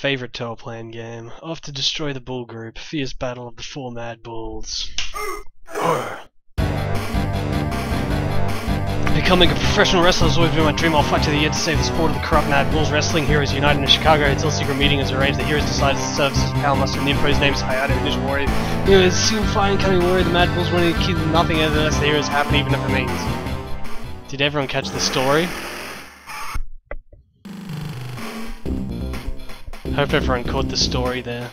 favorite Toaplan game. Off to destroy the Bull Group. Fierce battle of the four Mad Bulls. Becoming a professional wrestler has always been my dream. I'll fight to the end to save the sport of the corrupt Mad Bulls. Wrestling Heroes United in Chicago until secret meeting is arranged. The heroes decide to serve as Power Muster and the Emperor's name is Hayata Ninja Warrior. You know, soon flying coming warrior, the Mad Bulls wanting to keep nothing other than the heroes happen even if it means. Did everyone catch the story? Hope everyone caught the story there.